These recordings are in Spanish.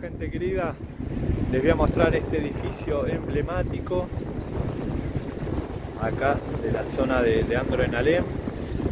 gente querida, les voy a mostrar este edificio emblemático acá de la zona de Leandro en Alem.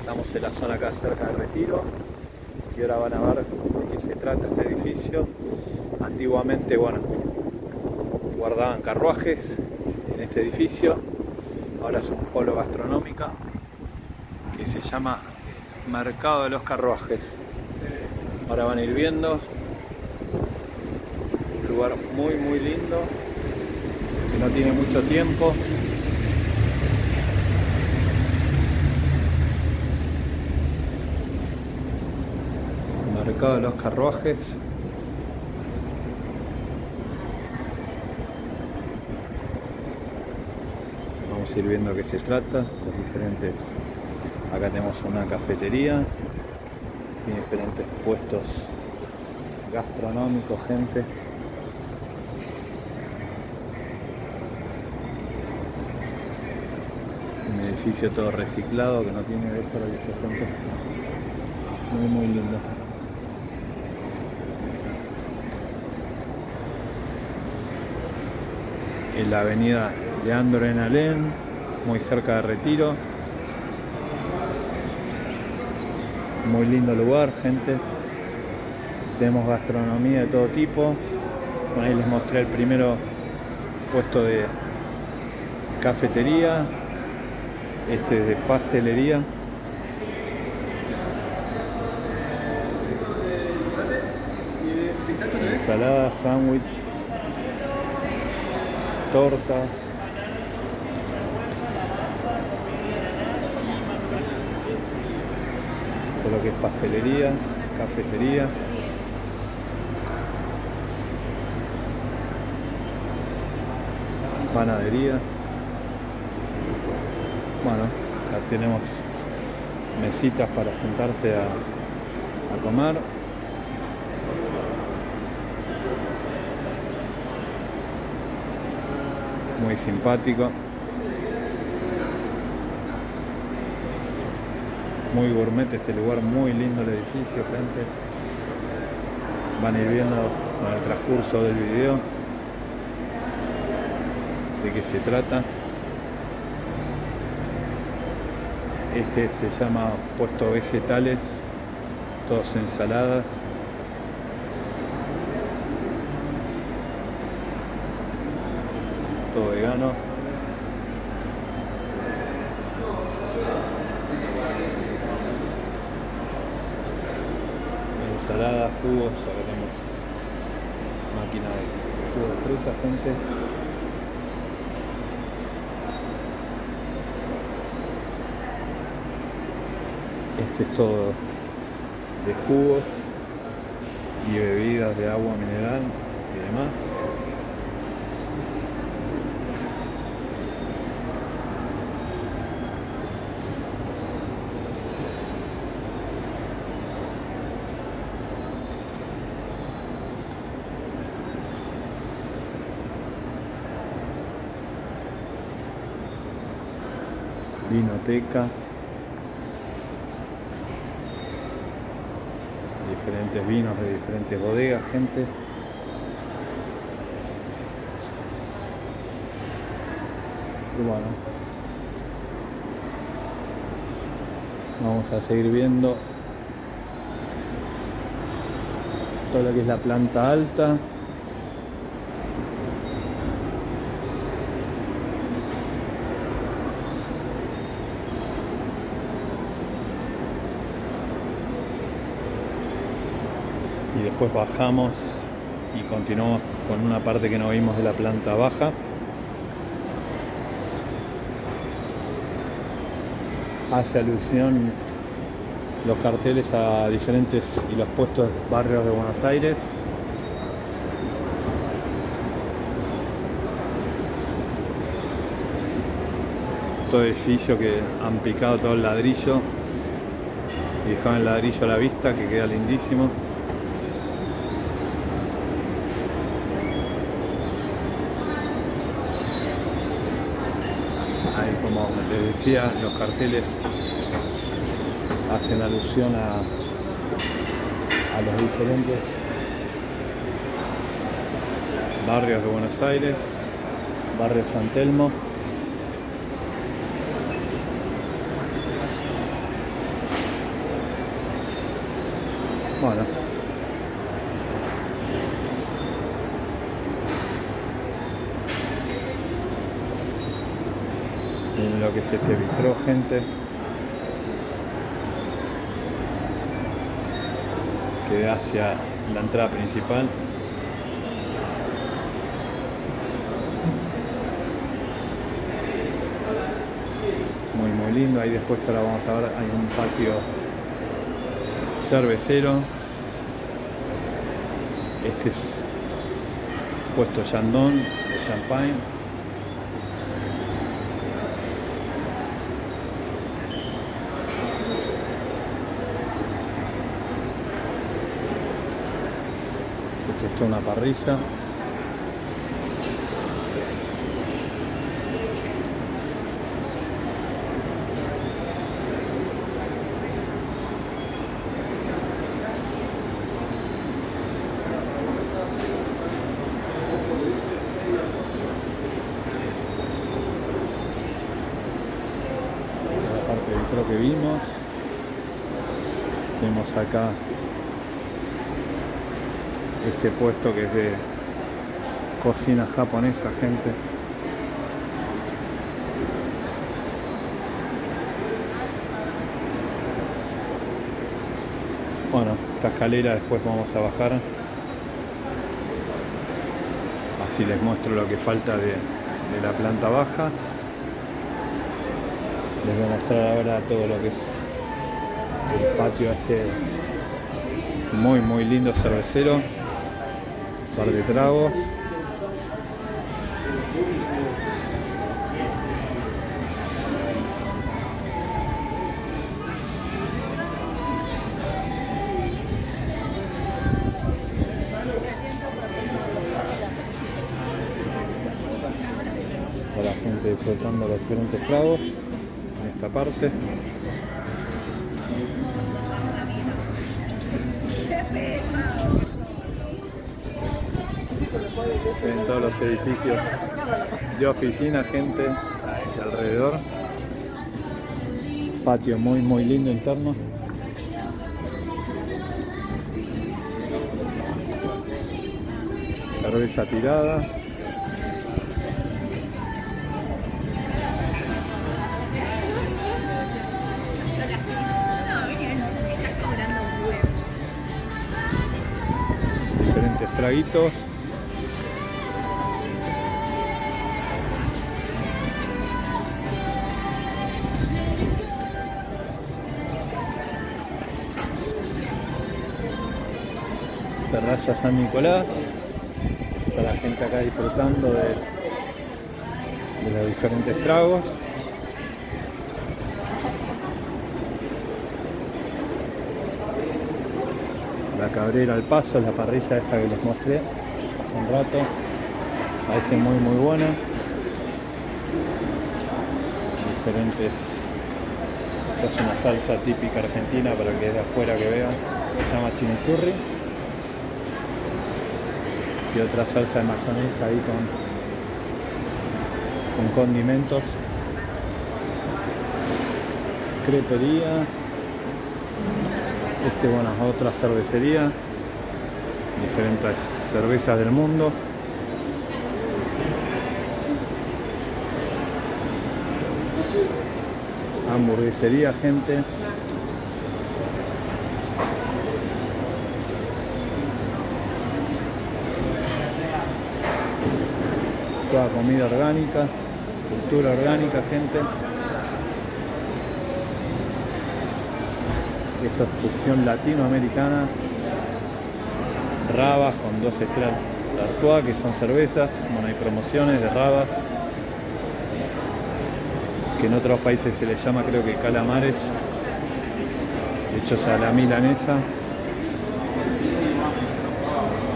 Estamos en la zona acá cerca de Retiro y ahora van a ver de qué se trata este edificio. Antiguamente, bueno, guardaban carruajes en este edificio. Ahora es un polo gastronómico que se llama Mercado de los Carruajes. Ahora van a ir viendo lugar muy muy lindo que no tiene mucho tiempo. Mercado de los carruajes. Vamos a ir viendo qué se trata los diferentes. Acá tenemos una cafetería y diferentes puestos gastronómicos gente edificio todo reciclado que no tiene gente Muy muy lindo. En la avenida Leandro en Alén, muy cerca de Retiro. Muy lindo lugar, gente. Tenemos gastronomía de todo tipo. ahí les mostré el primero puesto de cafetería, este de pastelería. Ensalada, sándwich tortas. Todo lo que es pastelería cafetería. Panadería bueno, acá tenemos mesitas para sentarse a, a comer. Muy simpático. Muy gourmet este lugar, muy lindo el edificio, gente. Van a ir viendo con el transcurso del video de qué se trata. Este se llama puesto vegetales, todos ensaladas. Todo vegano. Ensaladas, jugos, tenemos máquina de jugo de fruta, gente. Este es todo de jugos y bebidas de agua mineral y demás. Vinoteca. Diferentes vinos de diferentes bodegas, gente. Y bueno, vamos a seguir viendo todo lo que es la planta alta. Después bajamos y continuamos con una parte que no vimos de la planta baja. Hace alusión los carteles a diferentes y los puestos barrios de Buenos Aires. Todo edificio que han picado todo el ladrillo y dejaban el ladrillo a la vista que queda lindísimo. Como les decía, los carteles hacen alusión a, a los diferentes barrios de Buenos Aires, barrio San Telmo. Bueno. En lo que es este vitro, gente. Que da hacia la entrada principal. Muy muy lindo, ahí después ahora vamos a ver, hay un patio cervecero. Este es puesto Chandon de Champagne. Una parrilla. la parte del vitro que vimos. Tenemos acá este puesto que es de cocina japonesa, gente. Bueno, esta escalera después vamos a bajar. Así les muestro lo que falta de, de la planta baja. Les voy a mostrar ahora todo lo que es el patio este muy muy lindo cervecero. Un par de tragos. Para la gente disfrutando los diferentes tragos en esta parte. Edificios de oficina, gente de alrededor. Patio muy muy lindo interno. Cerveza tirada. Diferentes traguitos. Terraza San Nicolás. Está la gente acá disfrutando de, de los diferentes tragos. La cabrera al paso, la parrilla esta que les mostré hace un rato. Parece muy muy buena. Diferentes. Esta es una salsa típica argentina para que de afuera que vean. Se llama chimichurri otra salsa de mayonesa ahí con, con condimentos. Crepería. Este, bueno, otra cervecería. Diferentes cervezas del mundo. Hamburguesería, gente. Comida orgánica, cultura orgánica, gente. Esto es fusión latinoamericana. Rabas con dos estrellas que son cervezas. Bueno, hay promociones de rabas. Que en otros países se les llama creo que calamares. Hechos a la milanesa.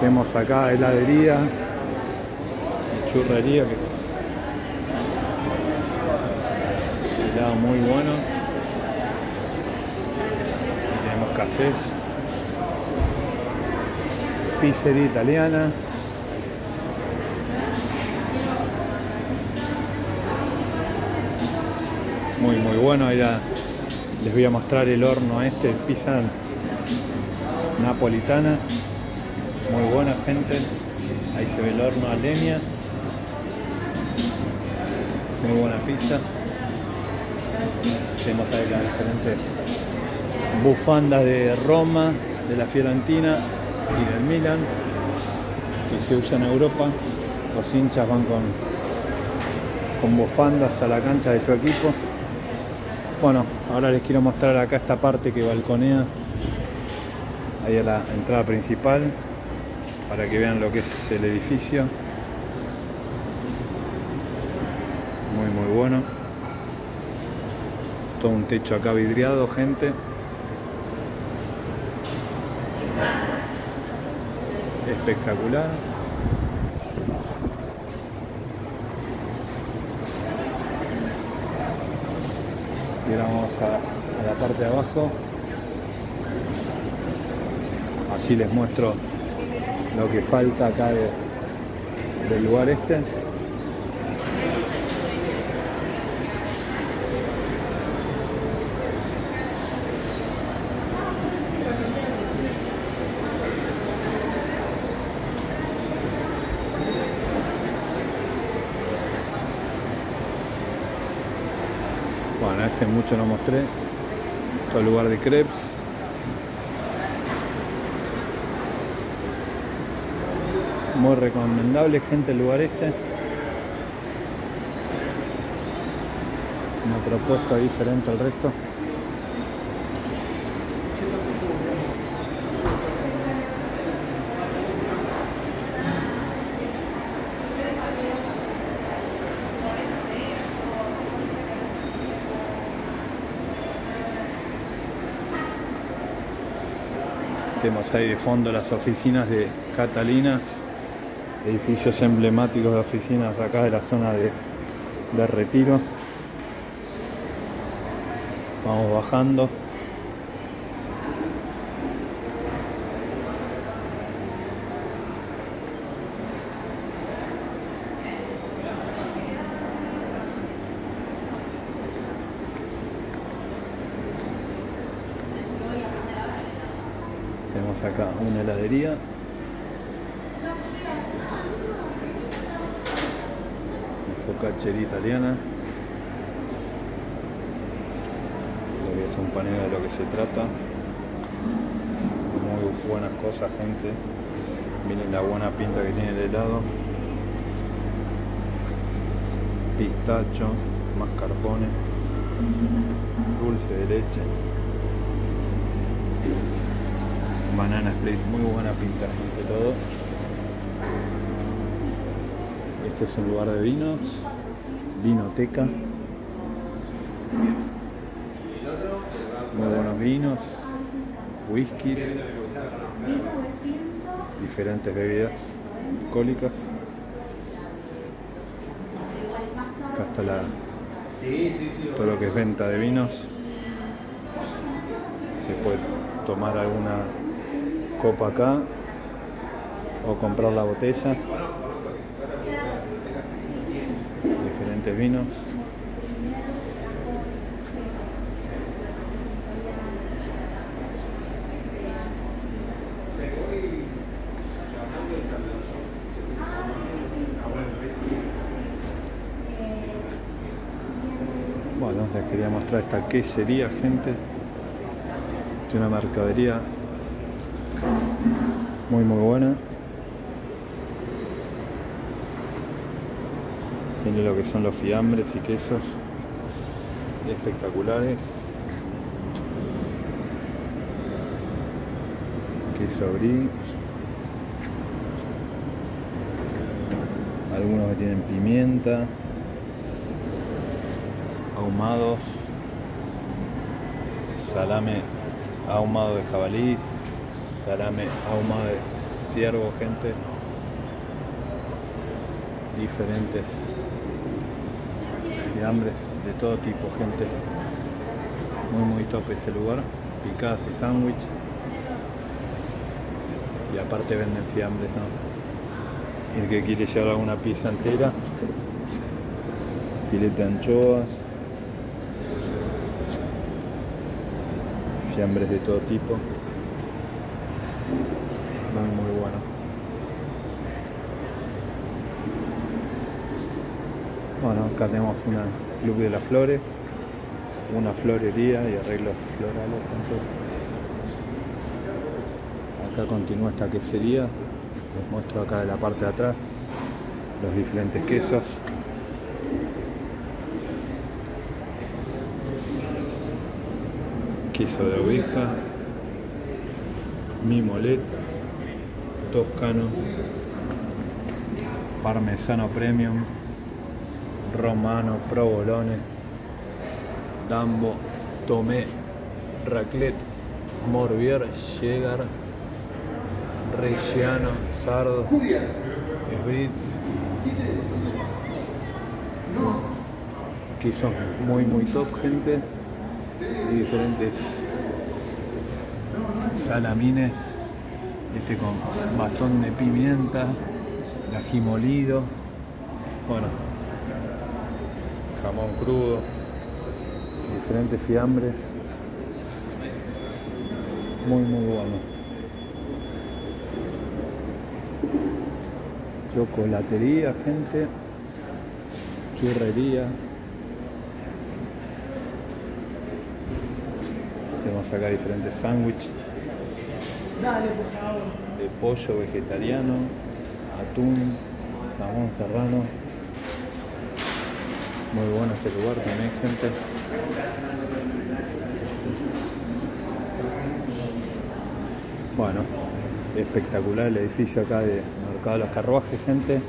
Tenemos acá heladería, churrería que helado muy bueno. Tenemos cafés. Pizzería italiana. Muy muy bueno. Era les voy a mostrar el horno a este pizza napolitana. Muy buena gente. Ahí se ve el horno a leña muy buena pizza. Tenemos ahí las diferentes bufandas de Roma, de la Fiorentina y del Milan que se usa en Europa. Los hinchas van con, con bufandas a la cancha de su equipo. Bueno, ahora les quiero mostrar acá esta parte que balconea ahí a la entrada principal para que vean lo que es el edificio. Muy muy bueno. Todo un techo acá vidriado, gente. espectacular. Y ahora vamos a, la parte de abajo. Así les muestro lo que falta acá del lugar este. Bueno, este mucho no mostré. Todo el lugar de crepes. Muy recomendable, gente, el lugar este. Una propuesta diferente al resto. Tenemos ahí de fondo las oficinas de Catalina, edificios emblemáticos de oficinas acá de la zona de retiro. Vamos bajando. Tenemos acá una heladería. Focaccería italiana. Voy a hacer un paneo de lo que se trata. Muy buenas cosas, gente. Miren la buena pinta que tiene el helado. Pistacho, mascarpone, dulce de leche. Banana Split, muy buena pinta gente todo. Este es un lugar de vinos, vinoteca. Muy buenos vinos, whiskies, diferentes bebidas alcohólicas. Acá está la, todo lo que es venta de vinos. Se puede tomar alguna copa acá o comprar la botella. Diferentes vinos. Bueno les quería mostrar esta quesería gente de una mercadería muy muy buena. Tiene lo que son los fiambres y quesos. Espectaculares. Queso brie algunos que tienen pimienta. Ahumados. Salame ahumado de jabalí salame ahumado de ciervo, gente. Diferentes fiambres de todo tipo, gente. Muy, muy top este lugar. Picadas y sándwich. Y aparte venden fiambres, ¿no? El que quiere llevar alguna pieza entera. Filete de anchoas. fiambres de todo tipo. Muy, muy bueno. Bueno, acá tenemos una Club de las Flores, una florería y arreglos florales. Acá continúa esta quesería. Les muestro acá de la parte de atrás los diferentes quesos. queso de oveja, mimolet, toscano, parmesano premium, romano, provolone, dambo, tomé, raclette, morbier, cheddar, reggiano, sardo, spritz, que son muy muy top gente. Y diferentes salamines. Este con bastón de pimienta ají molido. Bueno jamón crudo. Diferentes fiambres. Muy muy bueno. Chocolatería gente. Churrería. Tenemos acá diferentes sándwiches de pollo vegetariano, atún, jamón serrano. Muy bueno este lugar también, gente. Bueno, espectacular el edificio acá de Mercado de los Carruajes, gente.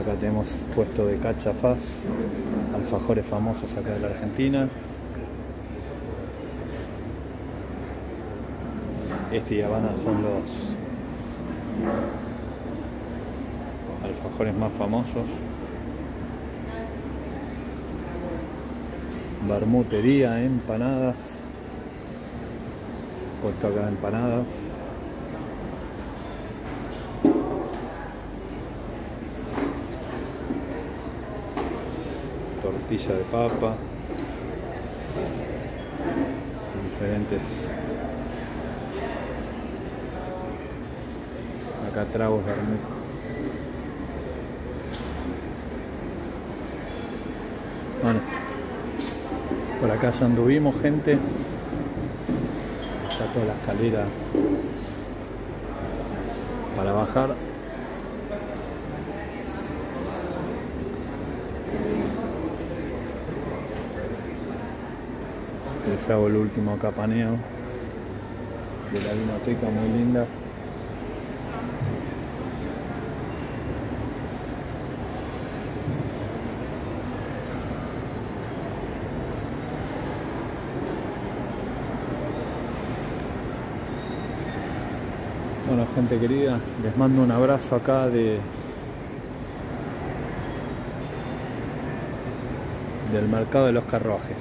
Acá tenemos puesto de cachafaz, alfajores famosos acá de la Argentina. Este y Habana son los alfajores más famosos. Bermutería, empanadas. Puesto acá empanadas. tortilla de papa, diferentes acá tragos vermut. Bueno, por acá ya anduvimos gente, está toda la escalera para bajar. Les hago el último capaneo de la vinoteca muy linda Bueno gente querida, les mando un abrazo acá de del mercado de los carruajes.